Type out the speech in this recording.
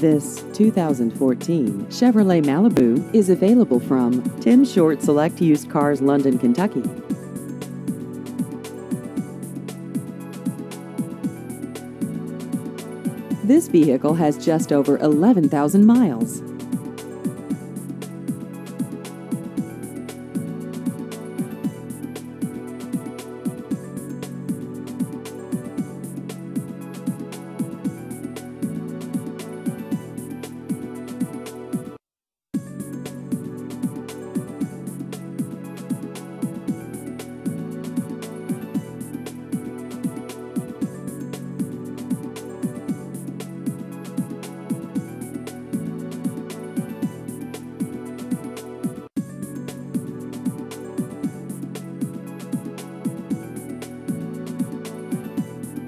This 2014 Chevrolet Malibu is available from Tim Short Select Used Cars, London, Kentucky. This vehicle has just over 11,000 miles.